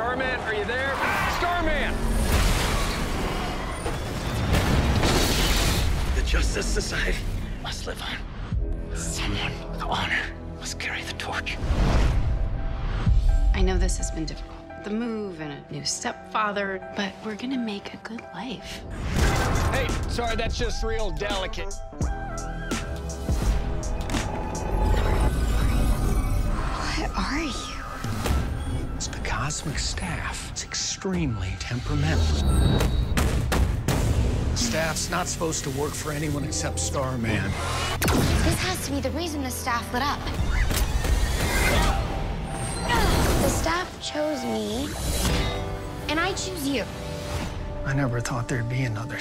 Starman, are you there? Starman! The Justice Society must live on. Someone with honor must carry the torch. I know this has been difficult. The move and a new stepfather, but we're gonna make a good life. Hey, sorry, that's just real delicate. What are you? Cosmic staff. It's extremely temperamental. The staff's not supposed to work for anyone except Starman. This has to be the reason the staff lit up. The staff chose me, and I choose you. I never thought there'd be another